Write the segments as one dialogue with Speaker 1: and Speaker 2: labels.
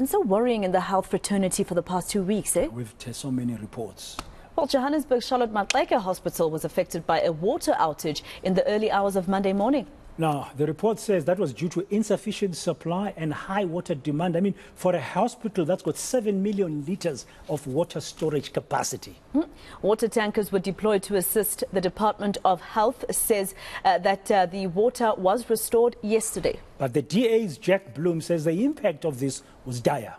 Speaker 1: been so worrying in the health fraternity for the past two weeks, eh?
Speaker 2: We've had so many reports.
Speaker 1: Well, Johannesburg Charlotte Maxeke Hospital was affected by a water outage in the early hours of Monday morning.
Speaker 2: Now, the report says that was due to insufficient supply and high water demand. I mean, for a hospital that's got 7 million litres of water storage capacity.
Speaker 1: Hmm. Water tankers were deployed to assist. The Department of Health says uh, that uh, the water was restored yesterday.
Speaker 2: But the DA's Jack Bloom says the impact of this was dire.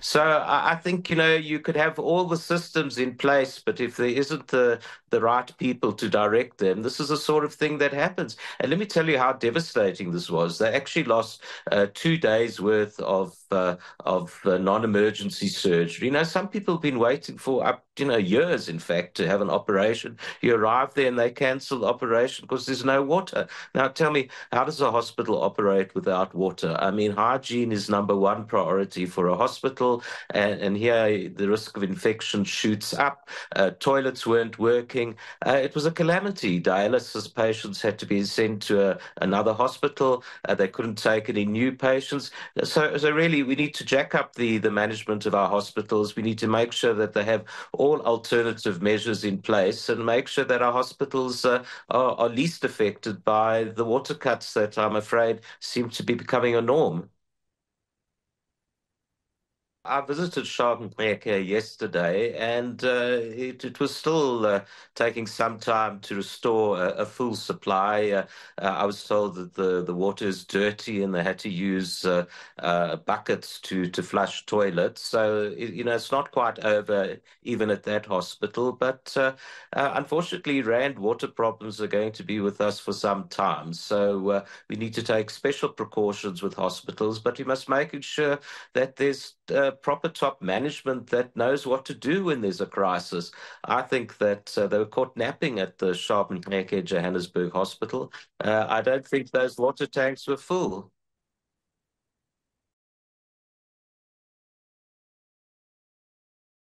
Speaker 3: So I think you know you could have all the systems in place, but if there isn't the the right people to direct them, this is the sort of thing that happens. And let me tell you how devastating this was. They actually lost uh, two days worth of uh, of uh, non-emergency surgery. You know, some people have been waiting for up you know years, in fact, to have an operation. You arrive there and they cancel the operation because there's no water. Now, tell me, how does a hospital operate without water? I mean, hygiene is number one priority for a hospital and, and here the risk of infection shoots up. Uh, toilets weren't working. Uh, it was a calamity. Dialysis patients had to be sent to a, another hospital. Uh, they couldn't take any new patients. So, so really, we need to jack up the, the management of our hospitals. We need to make sure that they have all alternative measures in place and make sure that our hospitals uh, are, are least affected by the water cuts that I'm afraid seem to be becoming a norm. I visited Charlotte Maxeke yesterday, and uh, it, it, was still uh, taking some time to restore a, a full supply. Uh, uh I was told that the, the water is dirty, and they had to use uh, uh, buckets to, to flush toilets. So you know it's not quite over even at that hospital. But unfortunately, Rand water problems are going to be with us for some time. So we need to take special precautions with hospitals, but we must make sure that there's proper top management that knows what to do when there's a crisis. I think that uh, they were caught napping at the Charlotte Maxeke Johannesburg Hospital. Uh, I don't think those water tanks were full.